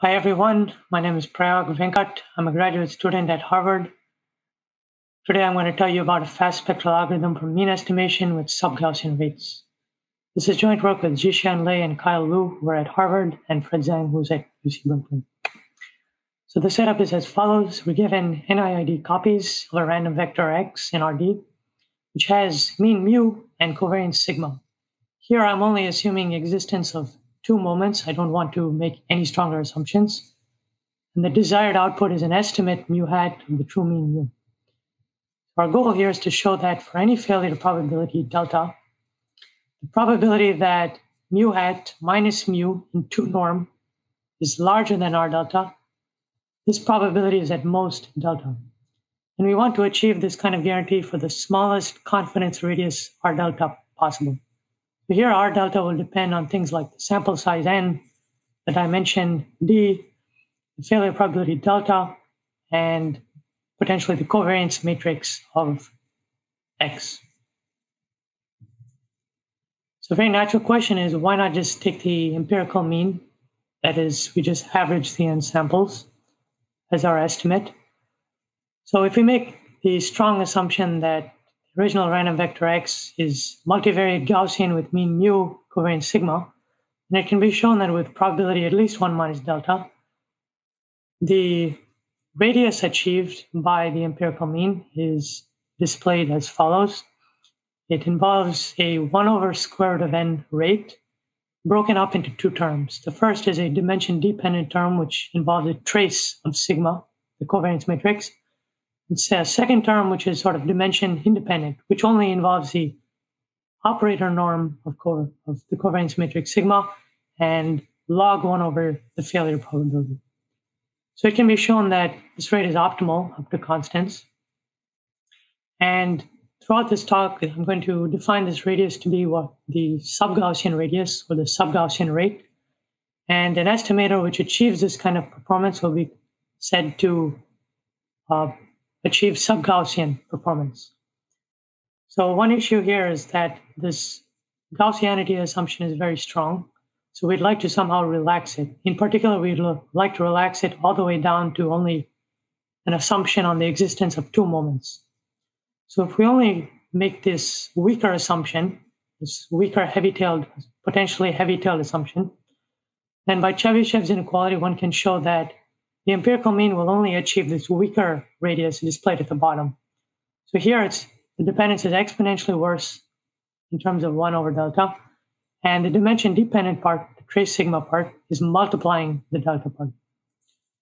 Hi, everyone. My name is Prayaag Venkat. I'm a graduate student at Harvard. Today, I'm going to tell you about a fast spectral algorithm for mean estimation with sub-Gaussian rates. This is joint work with Zhixian Lei and Kyle Luh, who are at Harvard, and Fred Zhang, who's at UC Berkeley. So the setup is as follows. We're given NIID copies of a random vector X in RD, which has mean mu and covariance sigma. Here, I'm only assuming existence of two moments. I don't want to make any stronger assumptions. And the desired output is an estimate mu hat of the true mean mu. Our goal here is to show that for any failure probability delta, the probability that mu hat minus mu in 2 norm is larger than r delta, this probability is at most delta. And we want to achieve this kind of guarantee for the smallest confidence radius r delta possible. So here R delta will depend on things like the sample size n, the dimension d, the failure probability delta, and potentially the covariance matrix of x. So a very natural question is why not just take the empirical mean? That is, we just average the n samples as our estimate. So if we make the strong assumption that original random vector x is multivariate Gaussian with mean mu covariance sigma, and it can be shown that with probability at least 1 minus delta, the radius achieved by the empirical mean is displayed as follows. It involves a 1 over square root of n rate broken up into two terms. The first is a dimension dependent term, which involves a trace of sigma, the covariance matrix. It's a second term, which is sort of dimension independent, which only involves the operator norm of, of the covariance matrix sigma and log 1 over the failure probability. So it can be shown that this rate is optimal up to constants. And throughout this talk, I'm going to define this radius to be what the sub-Gaussian radius or the sub-Gaussian rate. And an estimator which achieves this kind of performance will be said to uh, achieve sub-Gaussian performance. So one issue here is that this Gaussianity assumption is very strong. So we'd like to somehow relax it. In particular, we'd like to relax it all the way down to only an assumption on the existence of two moments. So if we only make this weaker assumption, this weaker heavy-tailed, potentially heavy-tailed assumption, then by Chebyshev's inequality, one can show that the empirical mean will only achieve this weaker radius displayed at the bottom. So here it's the dependence is exponentially worse in terms of 1 over delta. And the dimension dependent part, the trace sigma part, is multiplying the delta part.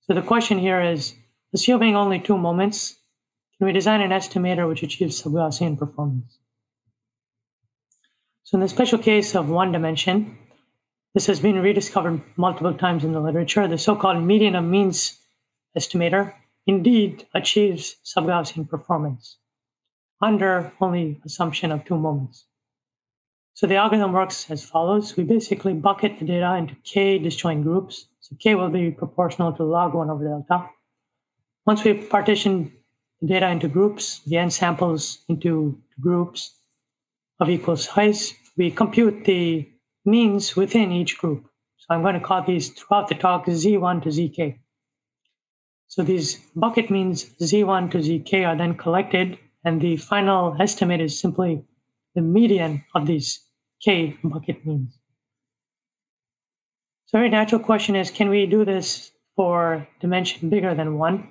So the question here is, assuming only two moments, can we design an estimator which achieves sub-Gaussian performance? So in the special case of one dimension, this has been rediscovered multiple times in the literature. The so called median of means estimator indeed achieves sub-Gaussian performance under only assumption of two moments. So the algorithm works as follows. We basically bucket the data into k disjoint groups. So k will be proportional to log 1 over delta. Once we partition the data into groups, the n samples into groups of equal size, we compute the means within each group. So I'm going to call these throughout the talk Z1 to ZK. So these bucket means Z1 to ZK are then collected, and the final estimate is simply the median of these K bucket means. So, a very natural question is can we do this for dimension bigger than one?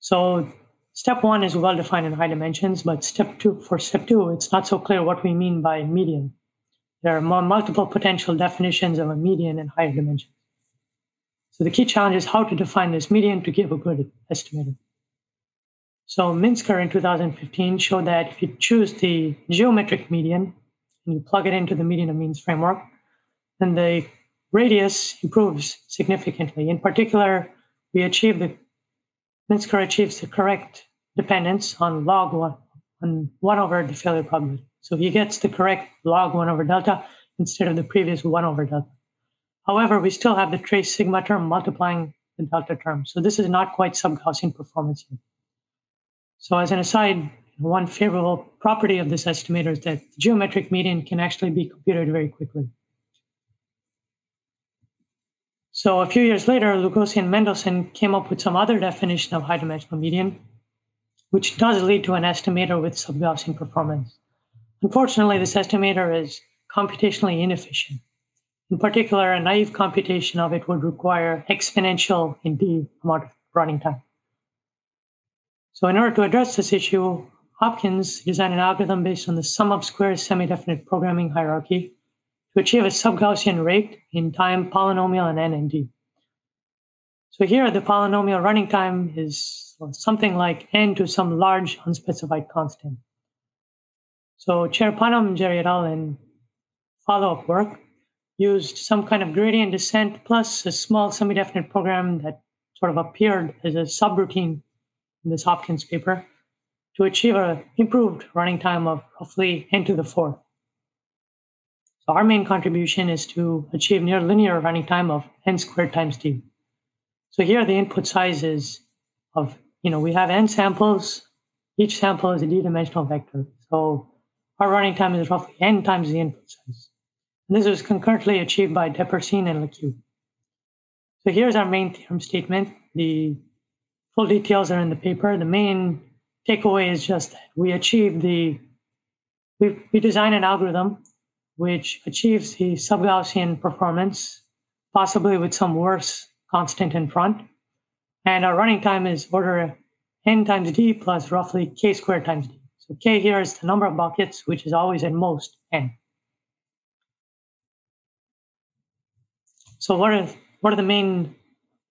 So, step one is well defined in high dimensions, but step two, for step two, it's not so clear what we mean by median. There are multiple potential definitions of a median in higher dimensions. So the key challenge is how to define this median to give a good estimator. So Minsker in 2015 showed that if you choose the geometric median and you plug it into the median of means framework, then the radius improves significantly. In particular, we achieve the Minsker achieves the correct dependence on log one on one over the failure probability. So he gets the correct log 1 over delta instead of the previous 1 over delta. However, we still have the trace sigma term multiplying the delta term. So this is not quite sub-Gaussian performance. So as an aside, one favorable property of this estimator is that the geometric median can actually be computed very quickly. So a few years later, Lugosi and Mendelson came up with some other definition of high dimensional median, which does lead to an estimator with sub-Gaussian performance. Unfortunately, this estimator is computationally inefficient. In particular, a naive computation of it would require exponential in d amount of running time. So in order to address this issue, Hopkins designed an algorithm based on the sum of squares semi-definite programming hierarchy to achieve a sub-Gaussian rate in time, polynomial, and n and d. So here, the polynomial running time is something like n to some large unspecified constant. So Cherapanamjeri et al. in follow-up work used some kind of gradient descent plus a small semi-definite program that sort of appeared as a subroutine in this Hopkins paper to achieve an improved running time of roughly n to the fourth. So our main contribution is to achieve near linear running time of n squared times d. So here the input size is of, you know, we have n samples. Each sample is a d-dimensional vector. So our running time is roughly n times the input size. And this was concurrently achieved by Depersin and Lecué. So here's our main theorem statement. The full details are in the paper. The main takeaway is just that we achieve the, we, we design an algorithm which achieves the sub-Gaussian performance, possibly with some worse constant in front. And our running time is order n times d plus roughly k squared times d. So k here is the number of buckets, which is always at most n. So what are what are the main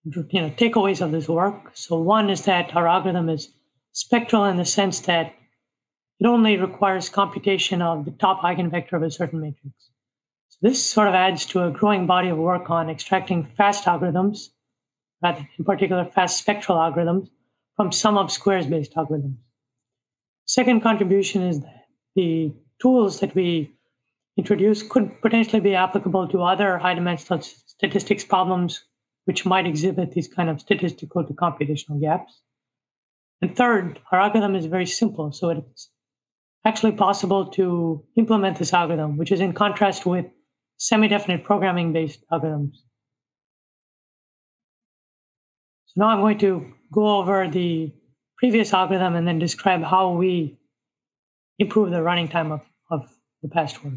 you know takeaways of this work? So one is that our algorithm is spectral in the sense that it only requires computation of the top eigenvector of a certain matrix. So this sort of adds to a growing body of work on extracting fast algorithms, in particular fast spectral algorithms, from sum of squares based algorithms. Second contribution is that the tools that we introduce could potentially be applicable to other high dimensional statistics problems which might exhibit these kind of statistical to computational gaps. And third, our algorithm is very simple, so it's actually possible to implement this algorithm, which is in contrast with semi-definite programming based algorithms. So now I'm going to go over the previous algorithm and then describe how we improve the running time of, of the past work.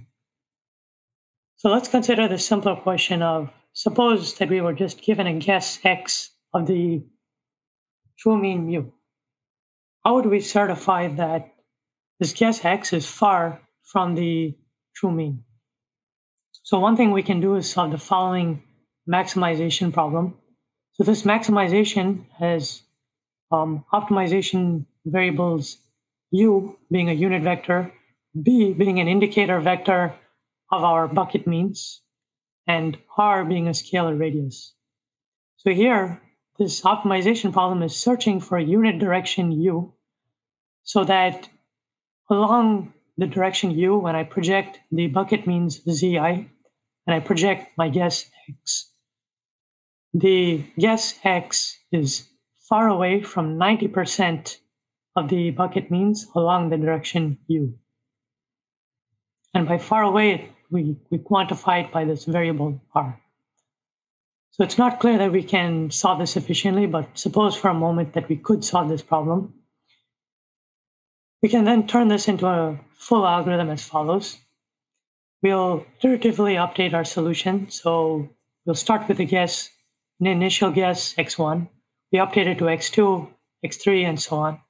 So let's consider the simpler question of suppose that we were just given a guess x of the true mean mu. How would we certify that this guess x is far from the true mean. So one thing we can do is solve the following maximization problem. So this maximization has um, optimization variables u being a unit vector, b being an indicator vector of our bucket means, and r being a scalar radius. So here, this optimization problem is searching for a unit direction u so that along the direction u when I project the bucket means zi, and I project my guess x. The guess x is far away from 90% of the bucket means along the direction u. And by far away, we, we quantify it by this variable r. So it's not clear that we can solve this efficiently, but suppose for a moment that we could solve this problem. We can then turn this into a full algorithm as follows. We'll iteratively update our solution. So we'll start with a guess, an initial guess x1. We update it to x2, x3, and so on.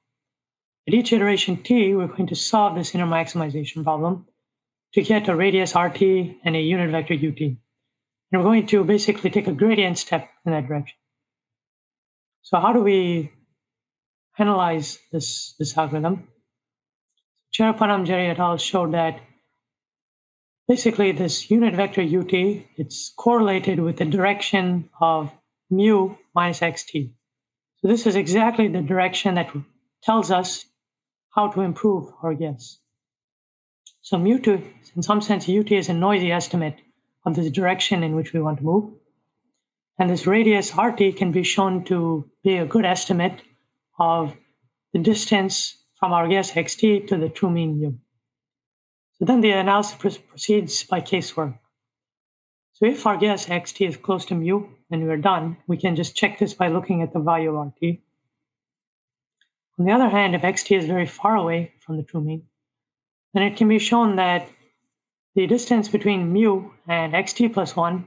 At each iteration t, we're going to solve this inner maximization problem to get a radius rt and a unit vector ut. And we're going to basically take a gradient step in that direction. So how do we analyze this, this algorithm? Cherapanamjeri et al. showed that basically this unit vector ut, it's correlated with the direction of mu minus xt. This is exactly the direction that tells us how to improve our guess. So mu, to, in some sense, ut is a noisy estimate of this direction in which we want to move. And this radius rt can be shown to be a good estimate of the distance from our guess xt to the true mean mu. So then the analysis proceeds by casework. So if our guess xt is close to mu, and we're done, we can just check this by looking at the value of RT. On the other hand, if xt is very far away from the true mean, then it can be shown that the distance between mu and xt plus 1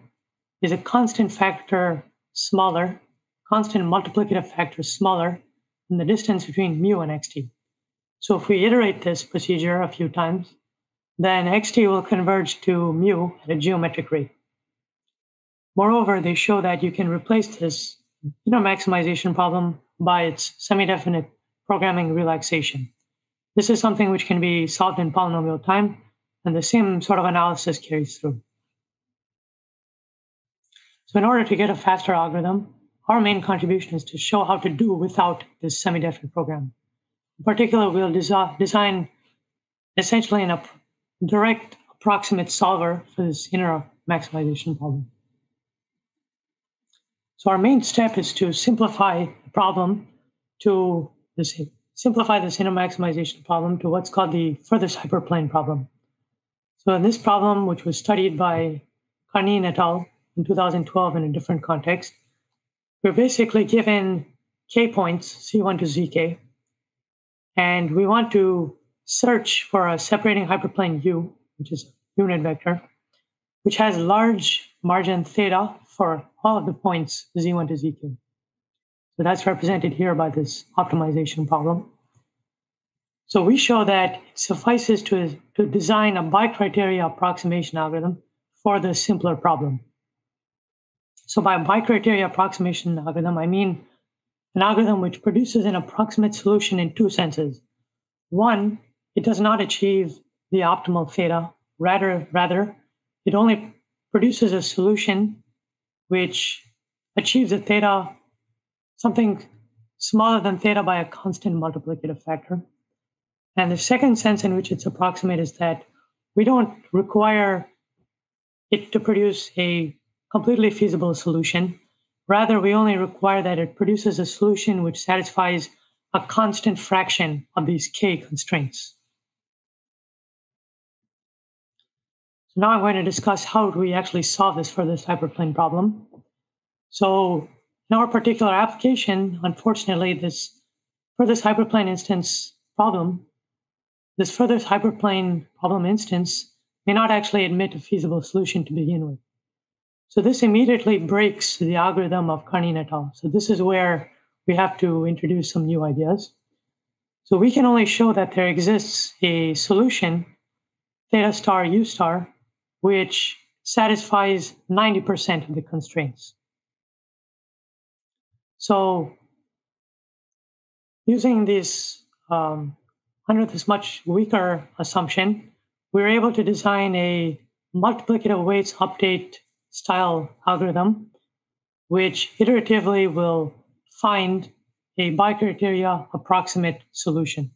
is a constant factor smaller, constant multiplicative factor smaller than the distance between mu and xt. So if we iterate this procedure a few times, then xt will converge to mu at a geometric rate. Moreover, they show that you can replace this inner maximization problem by its semi-definite programming relaxation. This is something which can be solved in polynomial time, and the same sort of analysis carries through. So in order to get a faster algorithm, our main contribution is to show how to do without this semi-definite program. In particular, we'll desi- design essentially an direct approximate solver for this inner maximization problem. So our main step is to simplify the problem to this simplify the inner maximization problem to what's called the furthest hyperplane problem. So in this problem, which was studied by Karnin et al. in 2012 in a different context, we're basically given k points, c1 to zk, and we want to search for a separating hyperplane U, which is a unit vector, which has large margin theta for all of the points z1 to zk. So that's represented here by this optimization problem. So we show that it suffices to, to design a bicriteria approximation algorithm for the simpler problem. So by bicriteria approximation algorithm, I mean an algorithm which produces an approximate solution in two senses. One, it does not achieve the optimal theta. Rather, rather, it only produces a solution which achieves a theta, something smaller than theta by a constant multiplicative factor. And the second sense in which it's approximate is that we don't require it to produce a completely feasible solution. Rather, we only require that it produces a solution which satisfies a constant fraction of these k constraints. Now I'm going to discuss how do we actually solve this furthest hyperplane problem. So in our particular application, unfortunately, this furthest hyperplane instance problem, this furthest hyperplane problem instance may not actually admit a feasible solution to begin with. So this immediately breaks the algorithm of Karnin et al. So this is where we have to introduce some new ideas. So we can only show that there exists a solution, theta star u star, which satisfies 90% of the constraints. So using this um, under this much weaker assumption, we we're able to design a multiplicative weights update style algorithm, which iteratively will find a bicriteria approximate solution.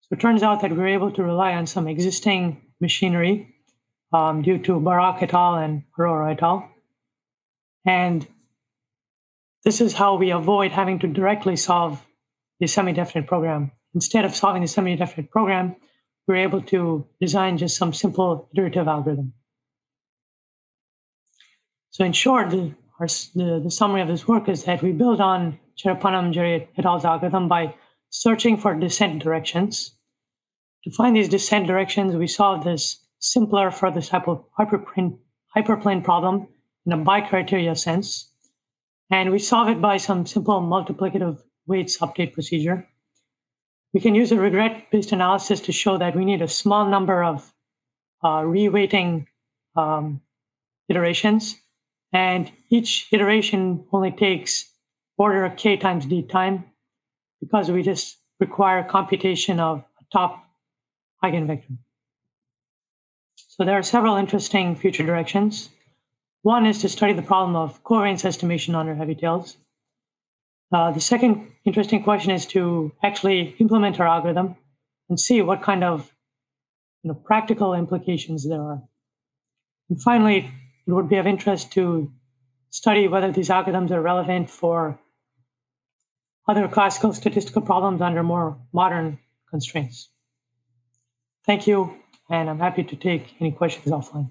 So it turns out that we're able to rely on some existing machinery um, due to Barak et al. and Arora et al. And this is how we avoid having to directly solve the semi-definite program. Instead of solving the semi-definite program, we're able to design just some simple iterative algorithm. So in short, the, our, the, the summary of this work is that we build on Cherapanamjeri et al.'s algorithm by searching for descent directions. To find these descent directions, we solve this simpler for this type of hyperplane, hyperplane problem in a bicriteria sense. And we solve it by some simple multiplicative weights update procedure. We can use a regret-based analysis to show that we need a small number of uh, reweighting um, iterations, and each iteration only takes order of k times d time because we just require computation of a top eigenvector. So there are several interesting future directions. One is to study the problem of covariance estimation under heavy tails. Uh, the second interesting question is to actually implement our algorithm and see what kind of you know, practical implications there are. And finally, it would be of interest to study whether these algorithms are relevant for other classical statistical problems under more modern constraints. Thank you and I'm happy to take any questions offline.